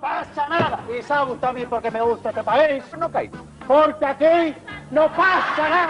pasa nada. Y sabe usted a mí porque me gusta este país. No caigo. Porque aquí no pasa nada.